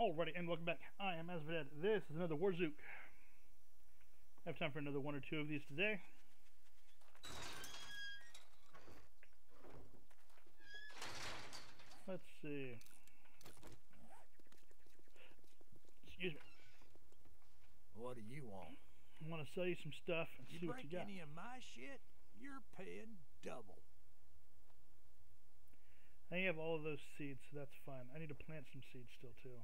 Alrighty, and welcome back. I am Asverdad. This is another War3zuk. I have time for another one or two of these today. Let's see. Excuse me. What do you want? I want to sell you some stuff and You see what you got. any of my shit, you're paying double. I have all of those seeds, so that's fine. I need to plant some seeds still, too.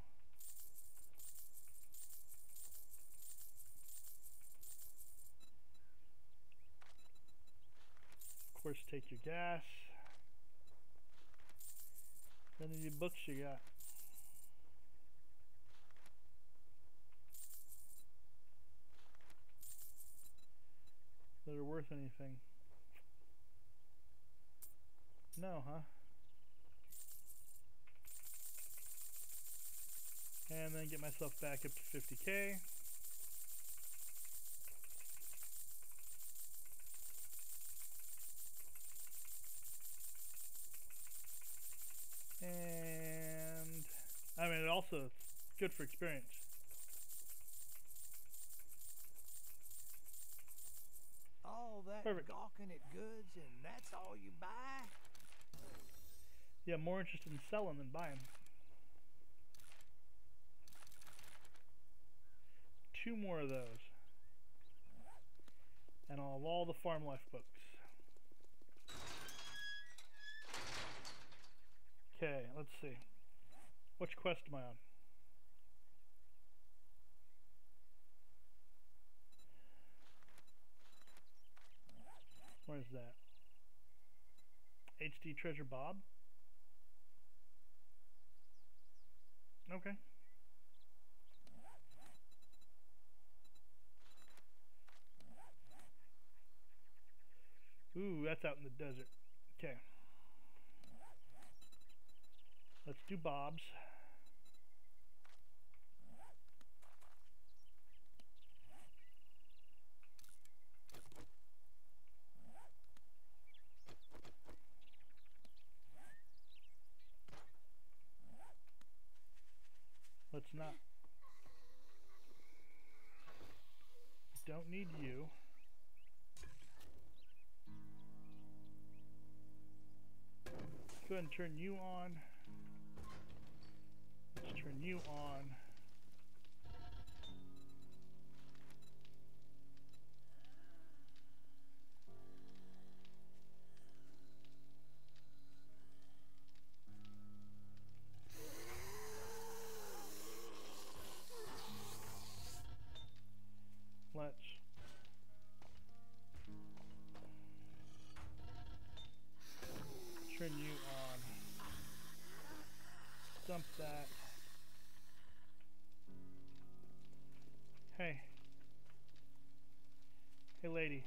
Course, take your gas. Any books you got. That are worth anything. No, huh? And then get myself back up to 50k. And I mean, it also it's good for experience. All that Perfect. gawking at goods and that's all you buy? Yeah, more interested in selling than buying. Two more of those. And I'll have all the farm life books. Okay, let's see. Which quest am I on? Where's that? HD Treasure Bob? Okay. Ooh, that's out in the desert. Okay. Let's do Bob's. Not. Don't need you. Go ahead and turn you on. Let's turn you on. Dump that. Hey. Hey, lady.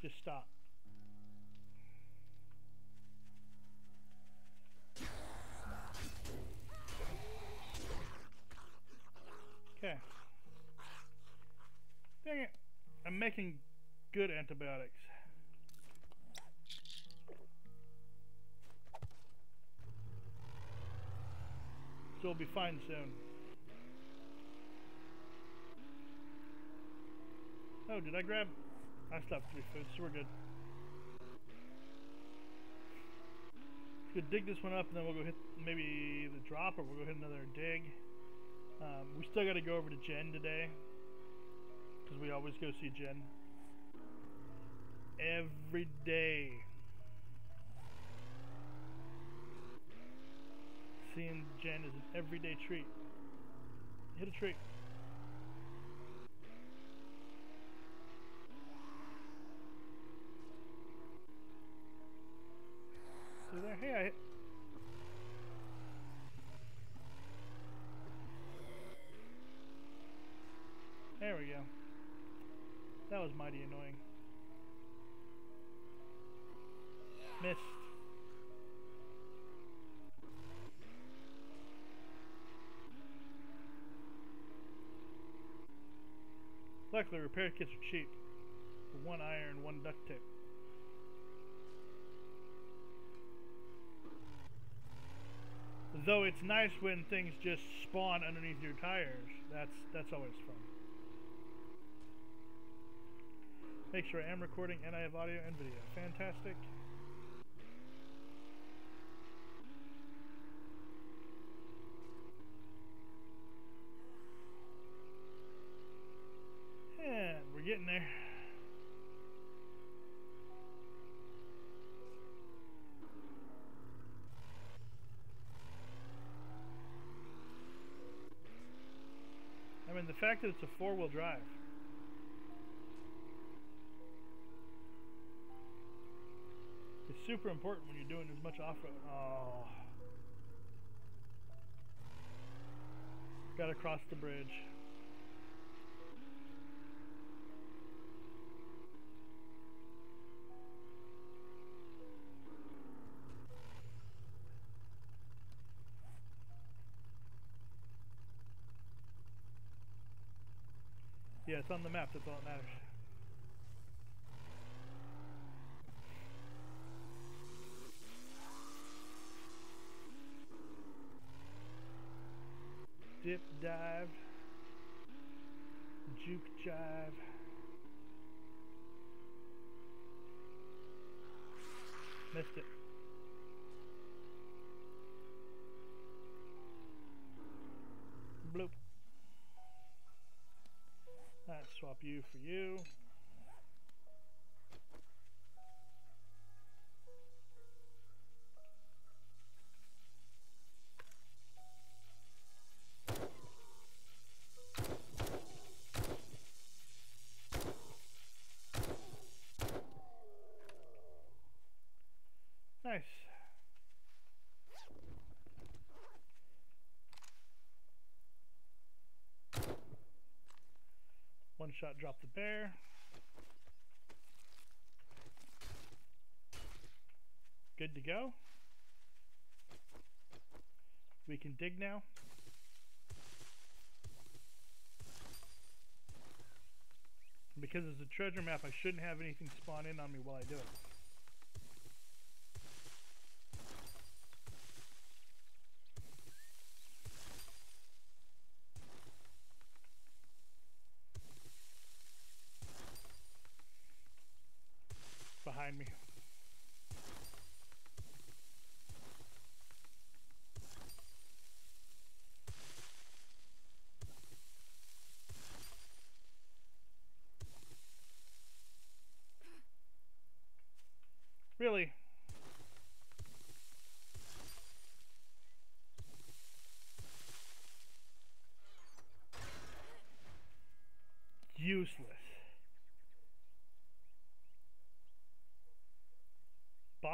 Just stop. Okay. Dang it. I'm making good antibiotics. So we'll be fine soon. Oh, did I grab? I stopped three food, so we're good. Could dig this one up, and then we'll go hit maybe the drop, or we'll go hit another dig. Um, we still got to go over to Jen today, because we always go see Jen every day. Seeing Jen is an everyday treat. Hit a tree. See there? Hey, I hit. There we go. That was mighty annoying. Missed. Luckily, repair kits are cheap. One iron, one duct tape. Though it's nice when things just spawn underneath your tires. That's that's always fun. Make sure I am recording and I have audio and video. Fantastic. And we're getting there. I mean, the fact that it's a four-wheel drive. It's super important when you're doing as much off-road. Oh. Gotta cross the bridge. It's on the map, that's all that matters. Dip, dive, juke, jive. Missed it. Swap you for you. Shot drop the bear. Good to go. We can dig now. Because it's a treasure map, I shouldn't have anything spawn in on me while I do it. behind me. Really? Useless.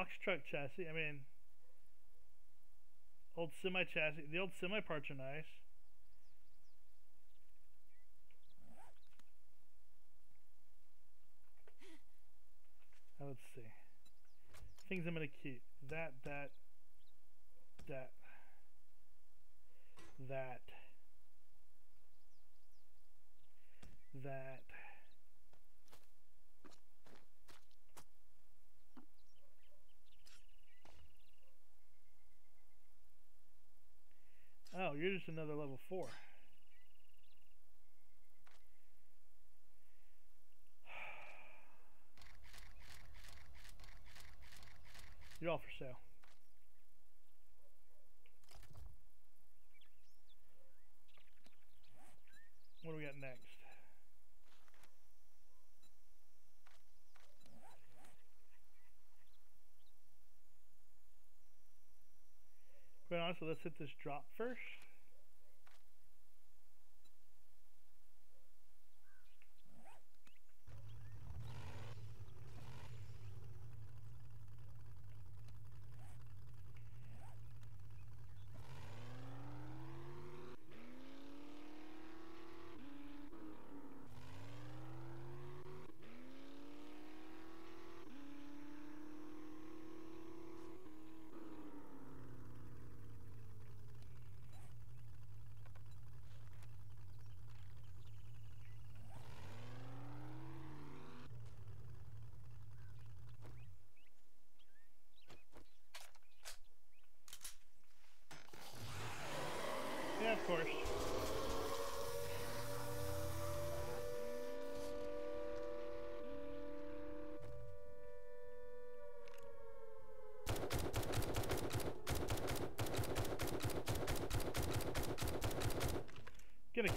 Box truck chassis. I mean, old semi chassis. The old semi parts are nice. Now let's see. Things I'm gonna keep. That, that, that, that, that. Oh, you're just another level 4. You're all for sale. What do we got next? Quite honestly, let's hit this drop first.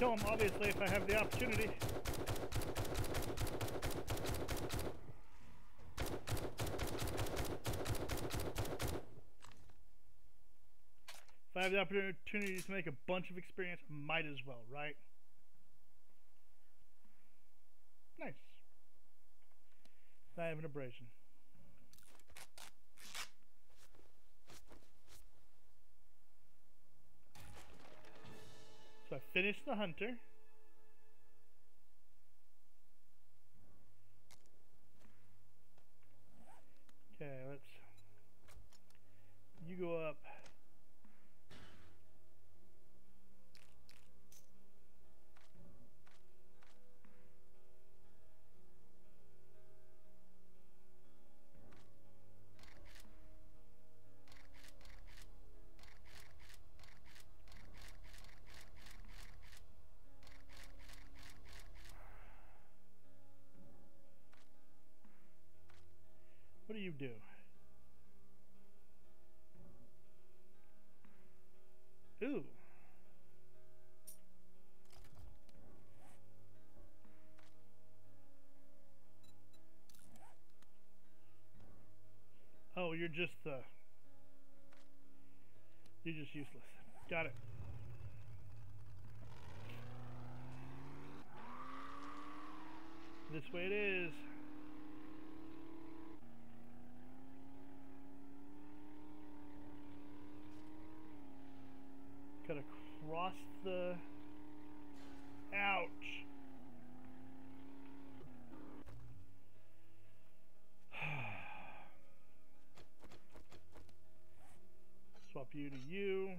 Him, obviously, if I have the opportunity. If I have the opportunity to make a bunch of experience, might as well, right? Nice. I have an abrasion. Finished the hunter. You do? Ooh. Oh, you're just uh You're just useless. Got it. This way it is. Cut across the... Ouch! Swap you to you.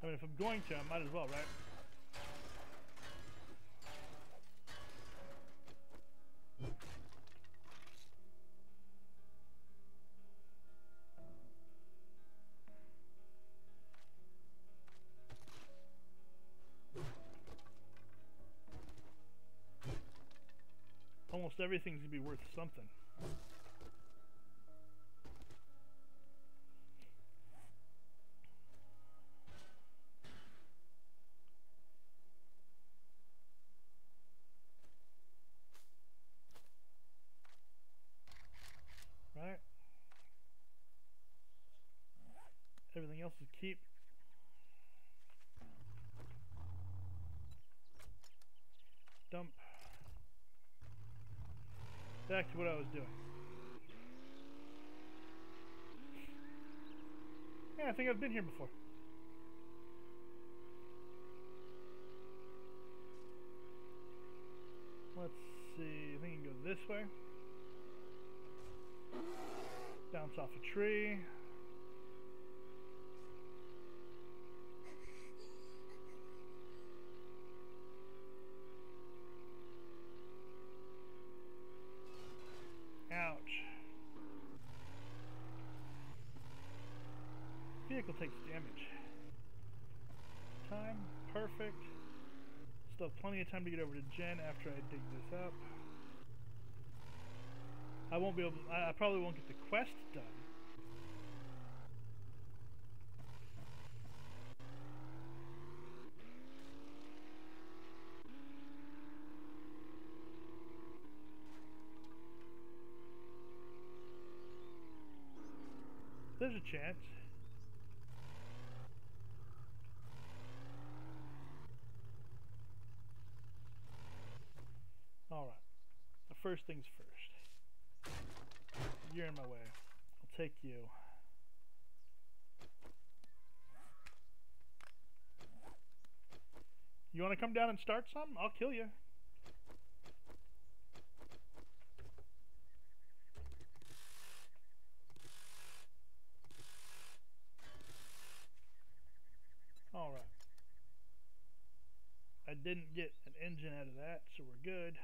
I mean, if I'm going to, I might as well, right? Almost everything's gonna be worth something. Right? Everything else is keep. Dump. Back to what I was doing. Yeah, I think I've been here before. Let's see, I think I can go this way. Bounce off a tree. Ouch. Vehicle takes damage. Time, perfect. Still have plenty of time to get over to Jen after I dig this up. I won't be able. I, I probably won't get the quest done. There's a chance. All right. The first things first. You're in my way. I'll take you. You want to come down and start some? I'll kill you. All right. I didn't get an engine out of that, so we're good.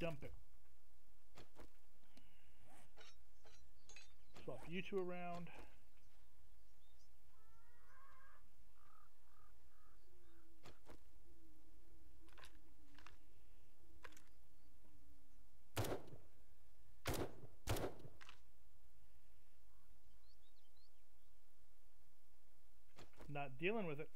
Dump it. Swap you two around. Not dealing with it.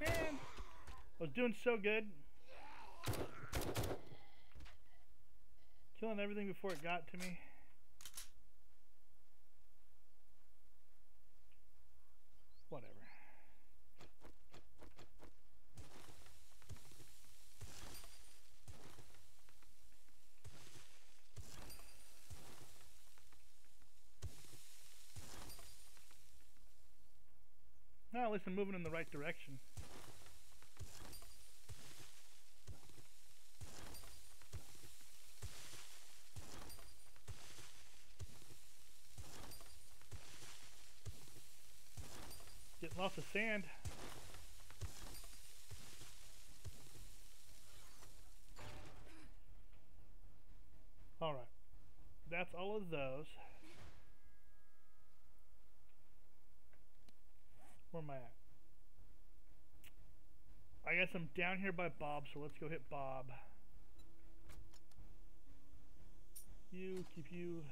Man, I was doing so good. Killing everything before it got to me. Whatever. Now at least I'm moving in the right direction. Sand. Alright. That's all of those. Where am I at? I guess I'm down here by Bob, so let's go hit Bob. You, keep you.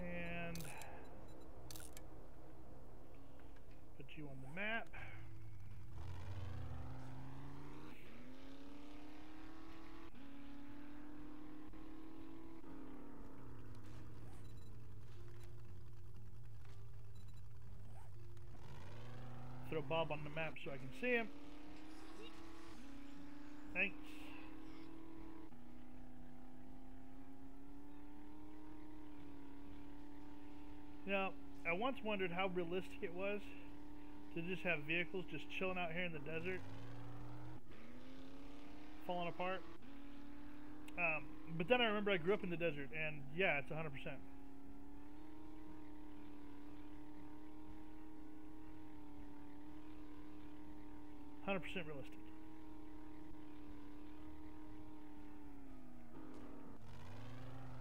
And put you on the map. Bob on the map so I can see him. Thanks. Now, I once wondered how realistic it was to just have vehicles just chilling out here in the desert, falling apart. Um, but then I remember I grew up in the desert, and yeah, it's 100%. 100% realistic.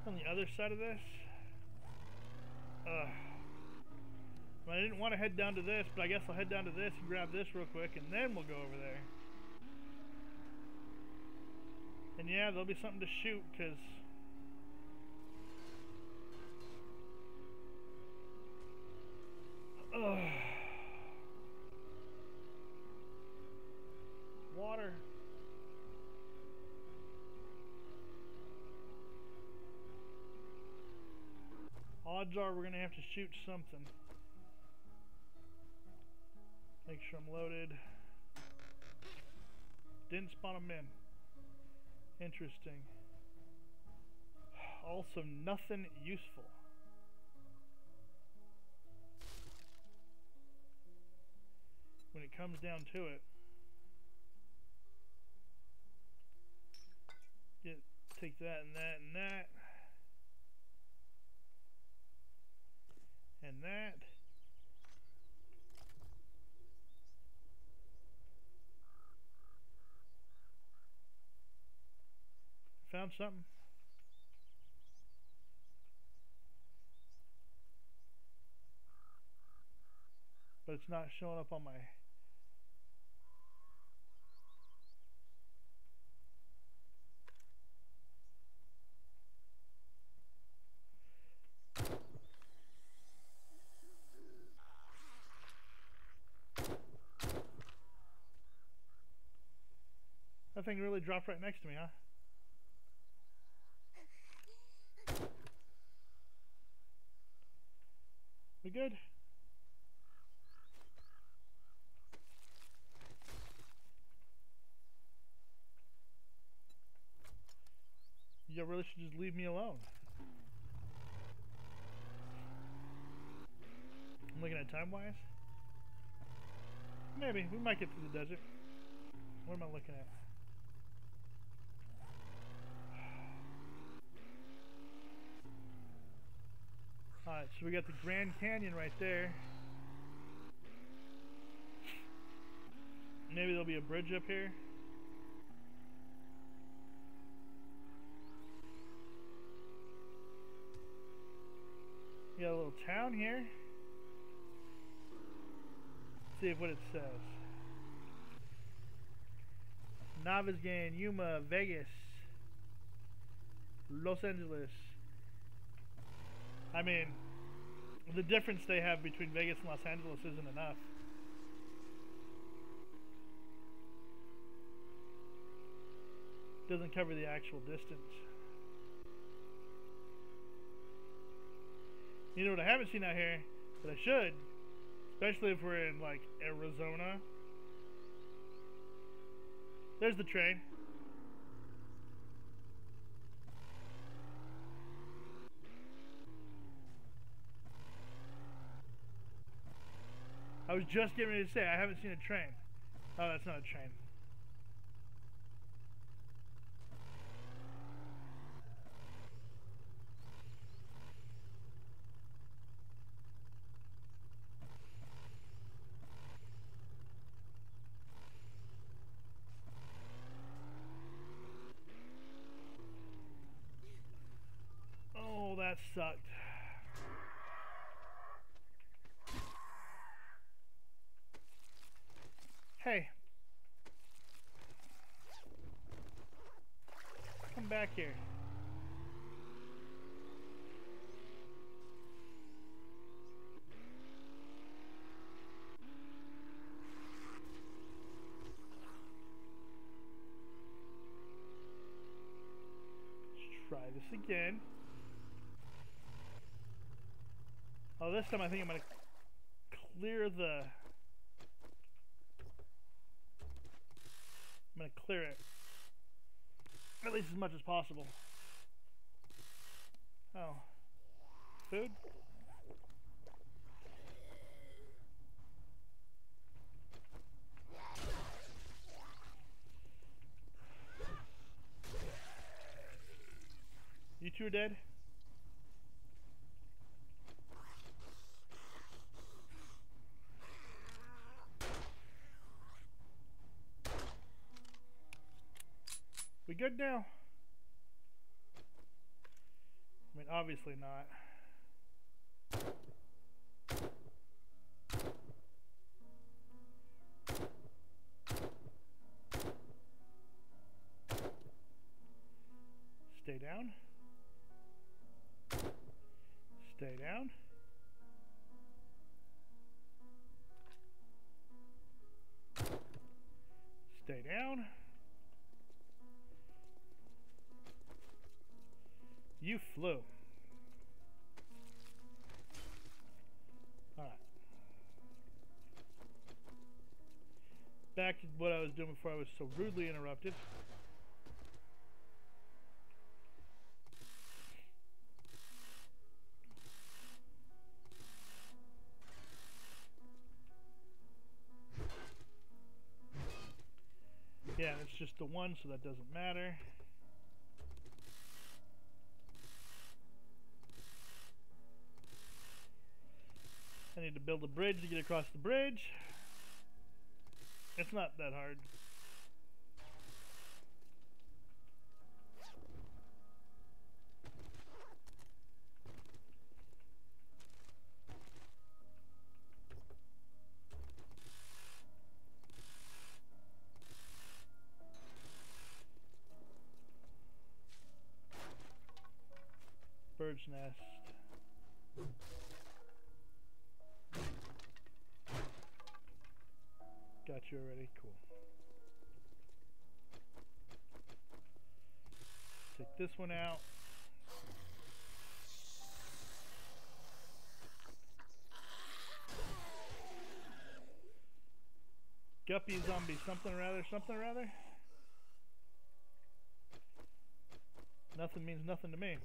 On the other side of this, uh, I didn't want to head down to this, but I guess I'll head down to this and grab this real quick, and then we'll go over there. And yeah, there'll be something to shoot, because... Ugh. Odds are we're going to have to shoot something. Make sure I'm loaded. Didn't spawn them in. Interesting. Also, nothing useful. When it comes down to it. Get, take that and that and that. And that. Found something? But it's not showing up on my That thing really dropped right next to me, huh? good. You really should just leave me alone. I'm looking at time-wise. Maybe. We might get through the desert. What am I looking at? Alright, so we got the Grand Canyon right there. Maybe there'll be a bridge up here. got a little town here. Let's see what it says. Navasgan, Yuma, Vegas, Los Angeles. I mean, the difference they have between Vegas and Los Angeles isn't enough. Doesn't cover the actual distance. You know what I haven't seen out here, but I should, especially if we're in like Arizona. There's the train. I was just getting ready to say I haven't seen a train. Oh, that's not a train. Oh, that sucked. Hey. Come back here. Let's try this again. Oh, this time I think I'm going to clear the... I'm going to clear it. At least as much as possible. Oh. Food? You dead? We good now? I mean, obviously not. Stay down. Stay down. You flew. Alright. Back to what I was doing before I was so rudely interrupted. Just the one, so that doesn't matter. I need to build a bridge to get across the bridge. It's not that hard. Nest. Got you already? Cool. Take this one out. Guppy zombie something or other, something or other. Nothing means nothing to me.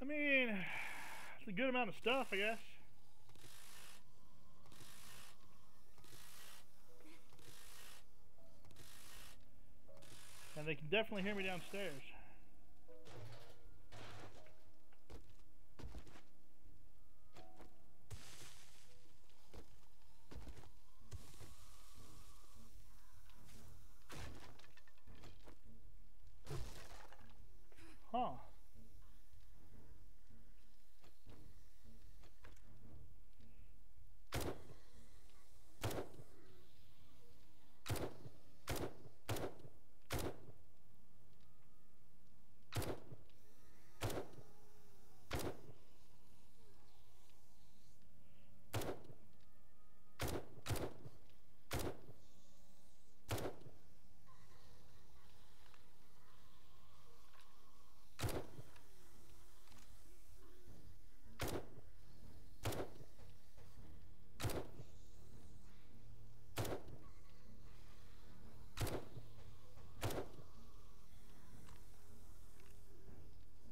I mean, it's a good amount of stuff, I guess. And they can definitely hear me downstairs. Huh.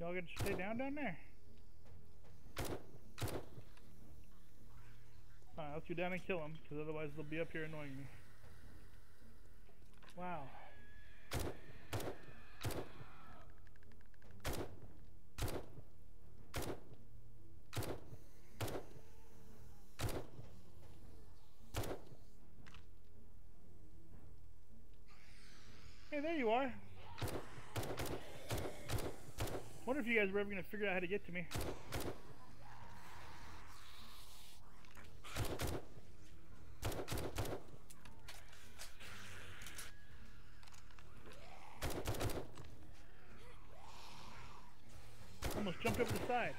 Y'all gonna stay down down there? Alright, let's go down and kill them, because otherwise they'll be up here annoying me. Wow. Hey, there you are. Wonder if you guys were ever gonna figure out how to get to me. Almost jumped over the side.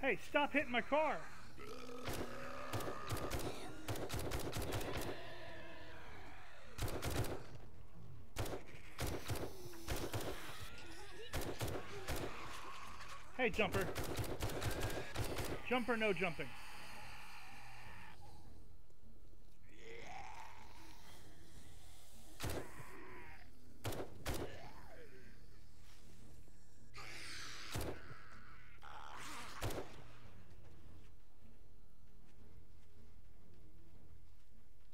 Hey, stop hitting my car! Hey, jumper. Jumper, no jumping.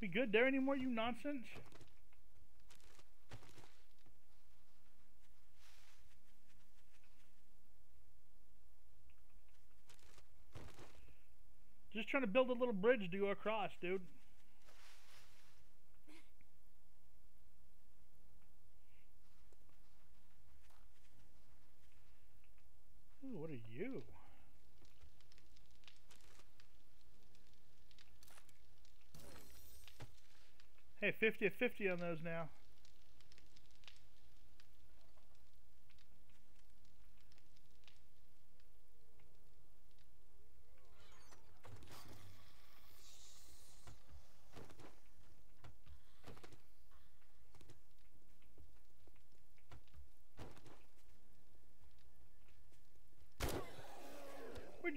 Be good there anymore, you nonsense? Trying to build a little bridge to go across, dude. Ooh, what are you? Hey, 50 of 50 on those now.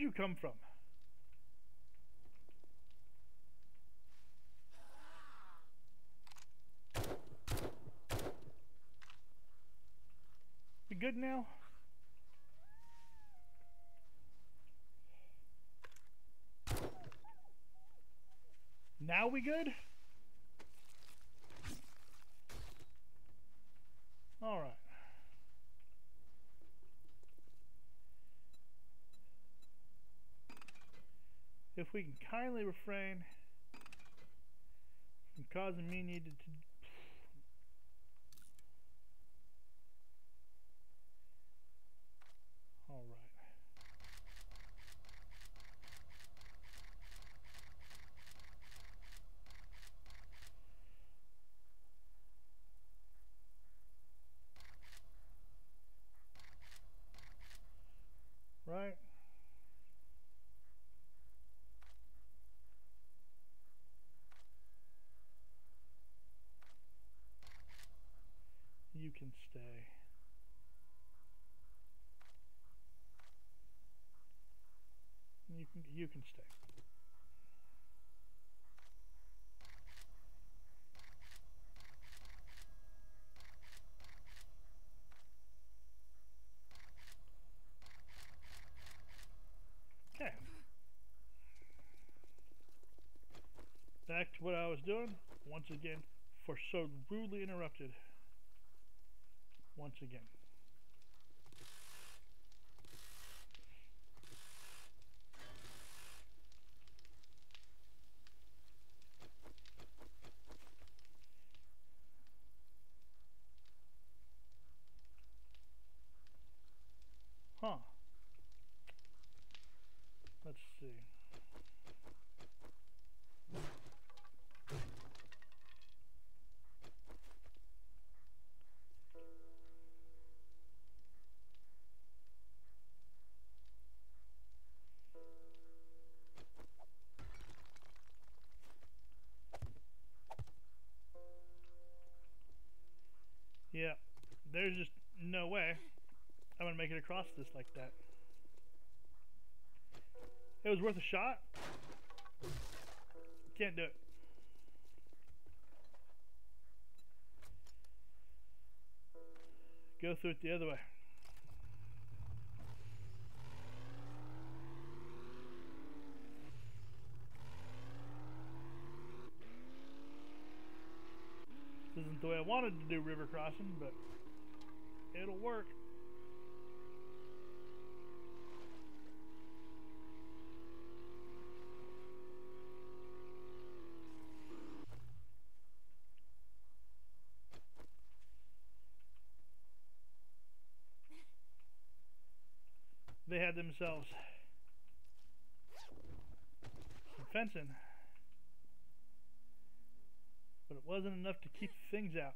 You come from? We good now? Now we good? All right. If we can kindly refrain from causing me needed to All right. Right? You can stay. You can you can stay. Okay. Back to what I was doing. Once again, for so rudely interrupted. Once again. There's just no way I'm gonna make it across this like that. It was worth a shot. Can't do it. Go through it the other way. This isn't the way I wanted to do river crossing, but it'll work. They had themselves some fencing, but it wasn't enough to keep things out.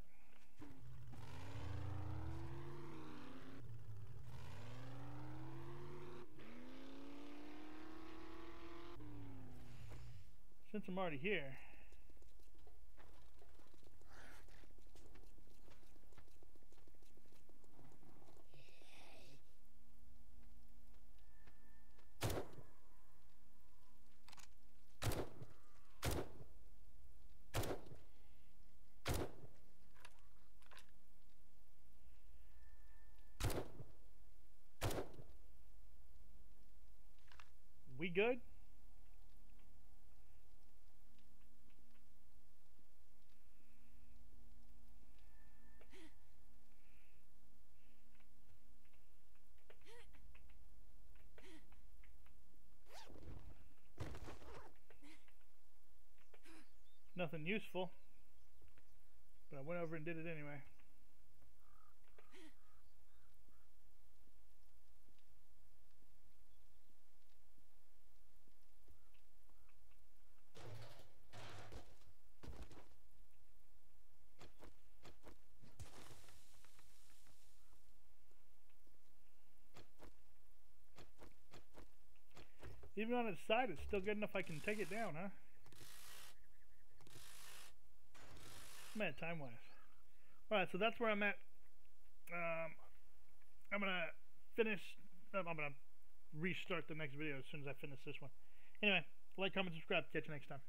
Since I'm already here, we good? Nothing useful, but I went over and did it anyway. Even on its side, it's still good enough I can take it down, huh? I'm at time-wise. Alright, so that's where I'm at. Um, I'm going to finish... I'm going to restart the next video as soon as I finish this one. Anyway, like, comment, subscribe. Catch you next time.